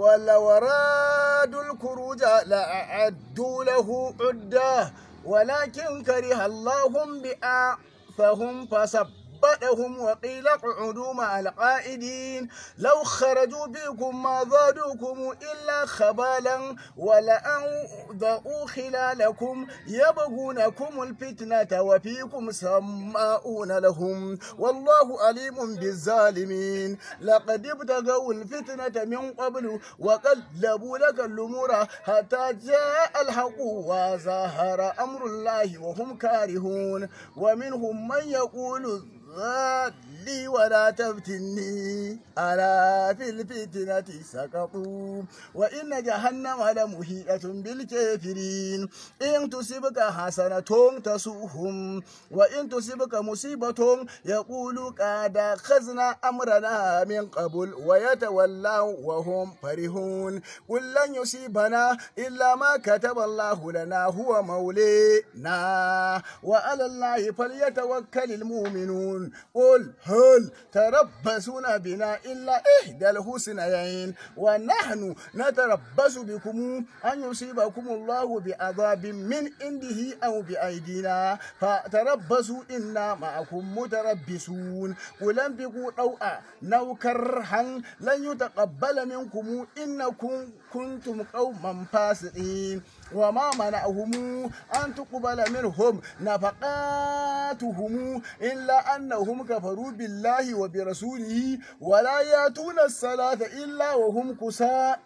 ولو أرادوا الخروج لأعدوا له عدة ولكن كره الله بآثهم فسب بدهم وقيل اقعدوا مع القائدين. لو خرجوا بكم ما زادوكم إلا خبالا ولأوضعوا خلالكم يبغونكم الفتنة وفيكم سماؤون لهم. والله عليم بالظالمين. لقد ابتغوا الفتنة من قبل وقلبوا لك الأمور حتى جاء الحق وظهر أمر الله وهم كارهون. ومنهم من يقول لي ولا تفتني ألا في الفتنة سقطوا وإن جهنم لمحيطة بالكافرين. إن تصبك حسنة تسوهم وإن تصبك مصيبة يقولوا قد أخذنا أمرنا من قبل ويتولوا وهم فرحون. قل لن يصيبنا إلا ما كتب الله لنا هو مولينا وعلى الله فليتوكل المؤمنون. قل هل تربصون بنا إلا إحدى الحسنيين؟ ونحن نتربص بكم أن يصيبكم الله بعذاب من عنده أو بأيدينا. فتربصوا إنا معكم متربصون. قل انفقوا طوعا أو كرها لن يتقبل منكم إنكم كنتم قوما فاسقين. وما منعهم أن تقبل منهم نفقاتهم إلا أنهم كفروا بالله وبرسوله ولا يأتون الصلاة إلا وهم كساء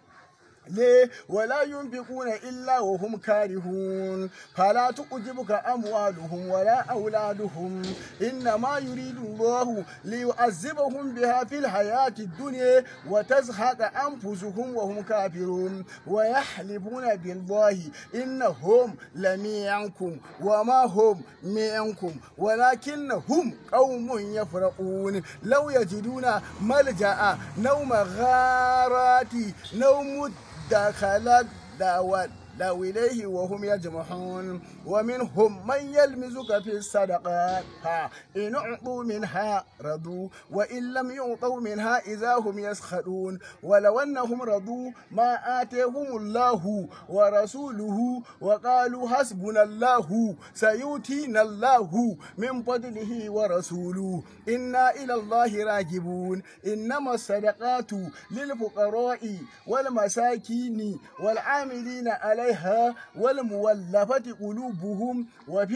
ليه؟ ولا ينفقون إلا وهم كارهون. فلا تعجبك أموالهم ولا أولادهم. إنما يريد الله ليعذبهم بها في الحياة الدنيا وتزهق أنفسهم وهم كافرون. ويحلفون بالله إنهم لميعكم وما هم معكم ولكنهم قوم يفرقون لو يجدون ملجأ نوم غارات نوم دخلت داوت لو إليه وهم يجمعون ومنهم من يلمزك في الصدقات. ها إن أعطوا منها رضوا وإن لم يعطوا منها إذا هم يسخرون. ولو أنهم رضوا ما آتيهم الله ورسوله وقالوا حسبنا الله سيؤتينا الله من فضله ورسوله. إنا إلى الله راجبون. إنما الصدقات للفقراء والمساكين والعاملين عليها والمولفة قلوبهم وفي